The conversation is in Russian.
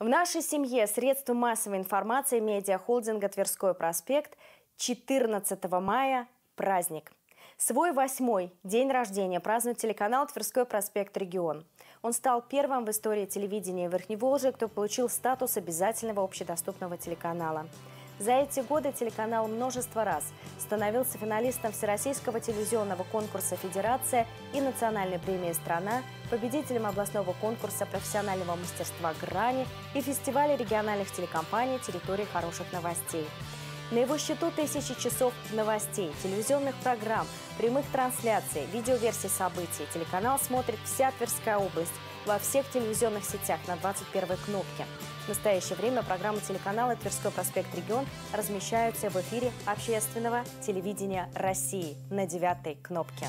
В нашей семье средства массовой информации медиахолдинга «Тверской проспект» 14 мая – праздник. Свой восьмой день рождения празднует телеканал «Тверской проспект Регион». Он стал первым в истории телевидения Верхневолжья, кто получил статус обязательного общедоступного телеканала. За эти годы телеканал множество раз становился финалистом Всероссийского телевизионного конкурса «Федерация» и национальной премии «Страна», победителем областного конкурса профессионального мастерства «Грани» и фестиваля региональных телекомпаний «Территории хороших новостей». На его счету тысячи часов новостей, телевизионных программ, прямых трансляций, видеоверсий событий. Телеканал смотрит вся Тверская область во всех телевизионных сетях на 21 кнопке. В настоящее время программы телеканала «Тверской проспект Регион» размещаются в эфире общественного телевидения России на девятой кнопке.